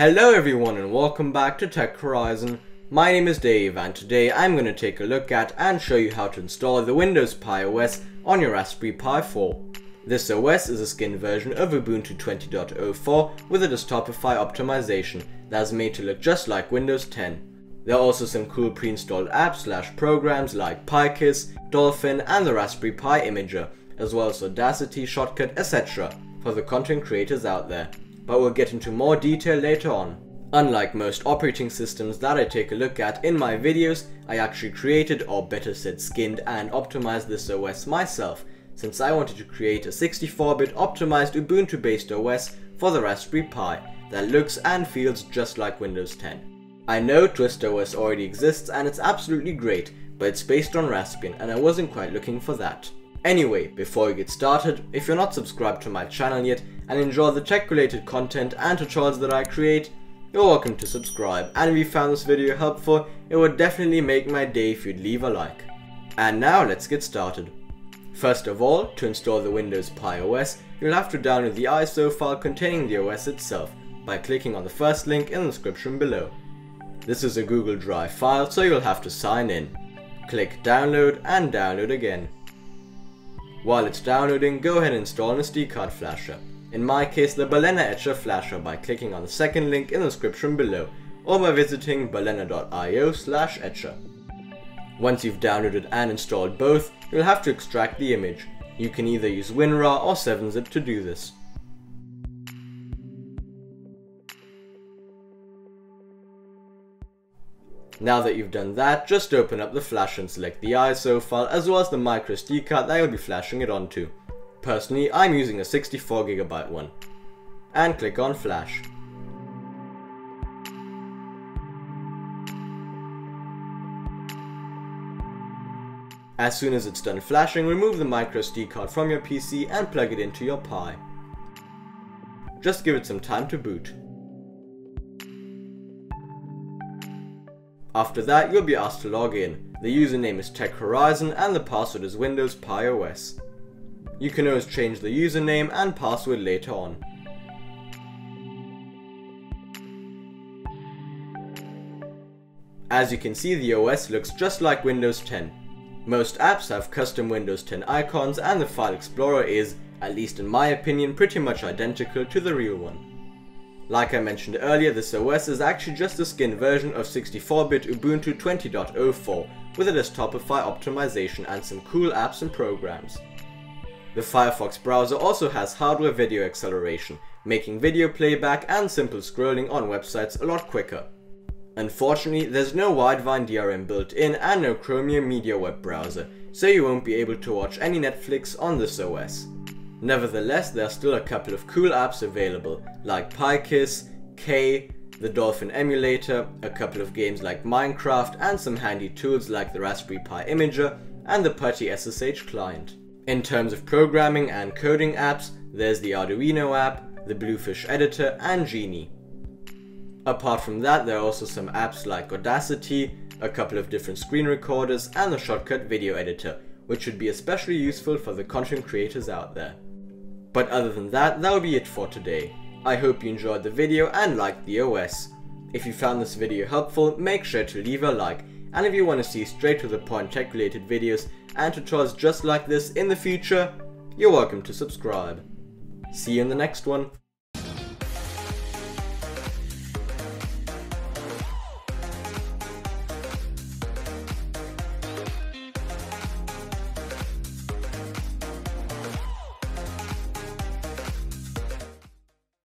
Hello everyone and welcome back to Tech Horizon. My name is Dave and today I'm going to take a look at and show you how to install the Windows Pi OS on your Raspberry Pi 4. This OS is a skin version of Ubuntu 20.04 with a Desktopify optimization that is made to look just like Windows 10. There are also some cool pre-installed apps slash programs like PiKiss, Dolphin and the Raspberry Pi Imager, as well as Audacity, Shotcut, etc. for the content creators out there but we'll get into more detail later on. Unlike most operating systems that I take a look at in my videos, I actually created or better said skinned and optimized this OS myself, since I wanted to create a 64-bit optimized Ubuntu based OS for the Raspberry Pi that looks and feels just like Windows 10. I know TwistOS already exists and it's absolutely great, but it's based on Raspbian and I wasn't quite looking for that. Anyway, before we get started, if you're not subscribed to my channel yet and enjoy the tech related content and tutorials that I create, you're welcome to subscribe and if you found this video helpful, it would definitely make my day if you'd leave a like. And now let's get started. First of all, to install the Windows Pi OS, you'll have to download the ISO file containing the OS itself by clicking on the first link in the description below. This is a Google Drive file so you'll have to sign in. Click download and download again. While it's downloading, go ahead and install an SD card flasher. In my case, the Balena Etcher flasher by clicking on the second link in the description below, or by visiting balena.io slash etcher. Once you've downloaded and installed both, you'll have to extract the image. You can either use WinRAR or 7-zip to do this. Now that you've done that, just open up the flash and select the ISO file as well as the microSD card that you'll be flashing it onto. Personally, I'm using a 64GB one. And click on flash. As soon as it's done flashing, remove the microSD card from your PC and plug it into your Pi. Just give it some time to boot. After that, you'll be asked to log in. The username is Tech Horizon and the password is Windows Pi OS. You can always change the username and password later on. As you can see, the OS looks just like Windows 10. Most apps have custom Windows 10 icons and the File Explorer is, at least in my opinion, pretty much identical to the real one. Like I mentioned earlier, this OS is actually just a skin version of 64-bit Ubuntu 20.04 with a Desktopify optimization and some cool apps and programs. The Firefox browser also has hardware video acceleration, making video playback and simple scrolling on websites a lot quicker. Unfortunately, there's no Widevine DRM built in and no Chromium Media web browser, so you won't be able to watch any Netflix on this OS. Nevertheless, there are still a couple of cool apps available, like PiKiss, Kodi, the Dolphin emulator, a couple of games like Minecraft, and some handy tools like the Raspberry Pi Imager and the PuTTY SSH client. In terms of programming and coding apps, there's the Arduino app, the Bluefish editor, and Geany. Apart from that, there are also some apps like Audacity, a couple of different screen recorders, and the Shotcut video editor, which should be especially useful for the content creators out there. But other than that, that will be it for today. I hope you enjoyed the video and liked the OS. If you found this video helpful, make sure to leave a like, and if you want to see straight to the point tech related videos and tutorials just like this in the future, you're welcome to subscribe. See you in the next one.